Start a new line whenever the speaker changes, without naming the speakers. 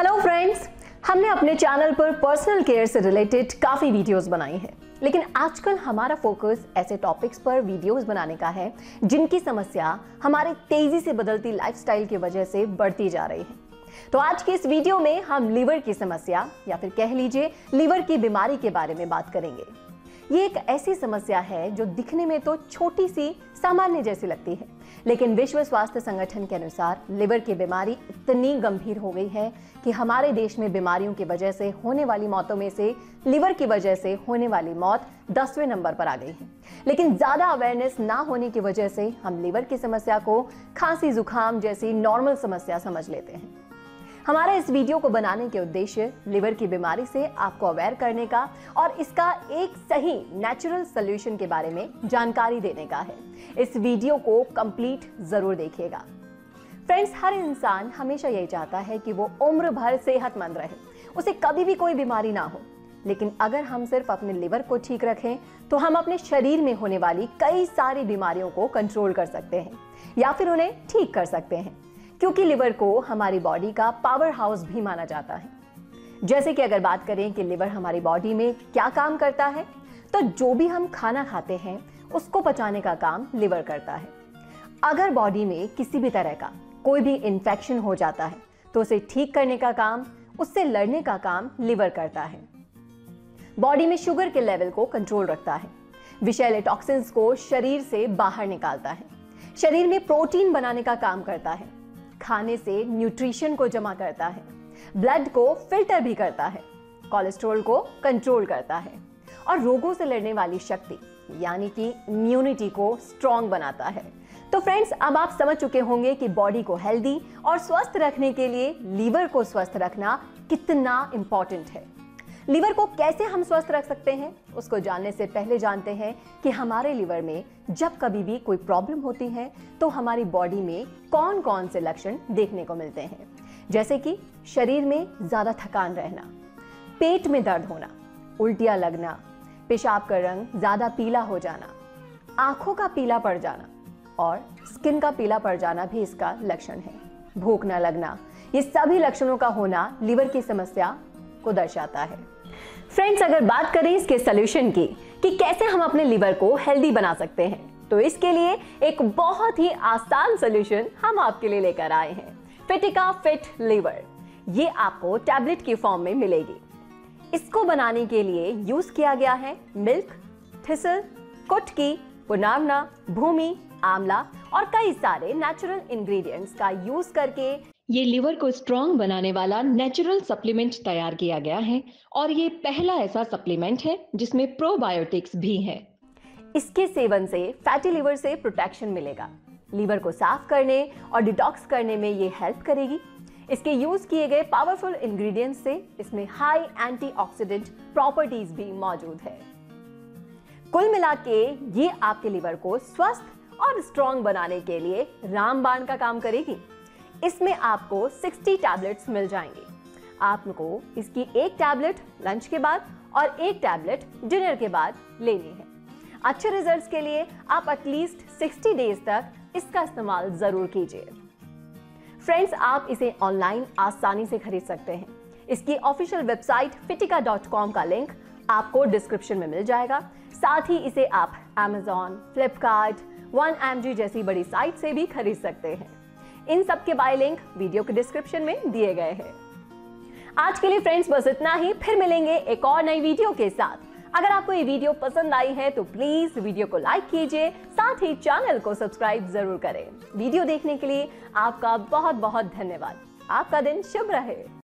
Hello friends हमने अपने channel पर पर्सनल केयर से रिलेटेड काफ़ी वीडियोस बनाई हैं। लेकिन आजकल हमारा फोकस ऐसे टॉपिक्स पर वीडियोस बनाने का है, जिनकी समस्या हमारे तेज़ी से बदलती लाइफस्टाइल की वजह से बढ़ती जा रही है। तो आज के इस वीडियो में हम लीवर की समस्या, या फिर कह लीजिए लीवर की बीमारी के बारे में बात करेंगे। ये एक ऐसी समस्या है जो दिखने में तो छोटी सी सामान्य जैसी लगती है। लेकिन विश्व स्वास्थ्य संगठन के अनुसार लिवर की बीमारी इतनी गंभीर हो गई है कि हमारे देश में बीमारियों की वजह से होने वाली मौतों में से लिवर की वजह से होने वाली मौत दसवें नंबर पर आ गई है। लेकिन ज़्यादा अवेयरनेस ना होने की वजह से हम लिवर की समस्या को खांसी, जुकाम जैसी नॉर्मल समस्या समझ लेते हैं। हमारे इस वीडियो को बनाने के उद्देश्य लिवर की बीमारी से आपको अवेयर करने का और इसका एक सही नेचुरल सोल्यूशन के बारे में जानकारी देने का है। इस वीडियो को कंप्लीट ज़रूर देखिएगा। फ्रेंड्स हर इंसान हमेशा यही चाहता है कि वो उम्र भर सेहतमंद रहे। उसे कभी भी कोई बीमारी ना हो। लेकिन अगर हम सिर्फ़ अपने लिवर को ठीक रखें तो हम अपने शरीर में होने वाली कई सारी बीमारियों को कंट्रोल कर सकते हैं या फिर उन्हें ठीक कर सकते हैं। क्योंकि लिवर को हमारी बॉडी का पावर हाउस भी माना जाता है। जैसे कि अगर बात करें कि लिवर हमारी बॉडी में क्या काम करता है तो जो भी हम खाना खाते हैं, उसको पचाने का काम लिवर करता है। अगर बॉडी में किसी भी तरह का कोई भी इंफेक्शन हो जाता है तो उसे ठीक करने का काम, उससे लड़ने का काम लिवर करता है। बॉडी में शुगर के लेवल को कंट्रोल रखता है। विषैले टॉक्सिन्स को शरीर से बाहर निकालता है। शरीर में प्रोटीन बनाने का काम करता है। खाने से न्यूट्रिशन को जमा करता है। ब्लड को फ़िल्टर भी करता है। कोलेस्ट्रॉल को कंट्रोल करता है। और रोगों से लड़ने वाली शक्ति, यानी कि इम्यूनिटी को स्ट्रॉन्ग बनाता है। तो फ्रेंड्स अब आप समझ चुके होंगे कि बॉडी को हेल्दी और स्वस्थ रखने के लिए लीवर को स्वस्थ रखना कितना इंपॉर्टेंट है। लीवर को कैसे हम स्वस्थ रख सकते हैं? उसको जानने से पहले जानते हैं कि हमारे लीवर में जब कभी भी कोई प्रॉब्लम होती है तो हमारी बॉडी में कौन कौन से लक्षण देखने को मिलते हैं? जैसे कि शरीर में ज़्यादा थकान रहना, पेट में दर्द होना, उल्टियाँ लगना, पेशाब का रंग ज़्यादा पीला हो जाना, आँखों का पीला पड़ जाना और स्किन का पीला पड़ जाना भी इसका लक्षण है। भूख न लगना, ये सभी लक्षणों का होना लीवर की समस्या को दर्शाता है। फ्रेंड्स अगर बात करें इसके सोल्यूशन की, कि कैसे हम अपने लीवर को हेल्दी बना सकते हैं तो इसके लिए एक बहुत ही आसान सोल्यूशन हम आपके लिए लेकर आए हैं। फिटिका फिट लीवर ये आपको टैबलेट की फॉर्म में मिलेगी। इसको बनाने के लिए यूज़ किया गया है मिल्क थिसल कुटकी पुनावना, भूमि, आंवला और कई सारे नेचुरल इंग्रेडिएंट्स का यूज़ करके ये लिवर को स्ट्रॉन्ग बनाने वाला नेचुरल सप्लीमेंट तैयार किया गया है और ये पहला ऐसा सप्लीमेंट है जिसमें प्रोबायोटिक्स भी है। इसके सेवन से फैटी लिवर से प्रोटेक्शन मिलेगा। लीवर को साफ़ करने और डिटॉक्स करने में ये हेल्प करेगी। इसके यूज़ किए गए पावरफुल इंग्रेडिएंट्स से इसमें हाई एंटीऑक्सीडेंट प्रॉपर्टीज़ भी मौजूद है। कुल मिला के ये आपके लिवर को स्वस्थ और स्ट्रॉन्ग बनाने के लिए रामबाण का काम करेगी। इसमें आपको 60 टैबलेट्स मिल जाएँगे। आपको इसकी एक टैबलेट लंच के बाद और एक टैबलेट डिनर के बाद लेनी है। अच्छे रिजल्ट्स के लिए आप एटलीस्ट 60 डेज़ तक इसका इस्तेमाल ज़रूर कीजिए। फ्रेंड्स आप इसे ऑनलाइन आसानी से खरीद सकते हैं। इसकी ऑफिशियल वेबसाइट फिटिका का लिंक आपको डिस्क्रिप्शन में मिल जाएगा। साथ ही इसे आप एमेजॉन फ्लिपकार्ट वन एम जैसी बड़ी साइट से भी खरीद सकते हैं। इन सब के बाय लिंक वीडियो के डिस्क्रिप्शन में दिए गए हैं। आज के लिए फ्रेंड्स, बस इतना ही। फिर मिलेंगे एक और नई वीडियो के साथ। अगर आपको ये वीडियो पसंद आई है तो प्लीज़ वीडियो को लाइक कीजिए, साथ ही चैनल को सब्सक्राइब ज़रूर करें। वीडियो देखने के लिए आपका बहुत बहुत धन्यवाद। आपका दिन शुभ रहे।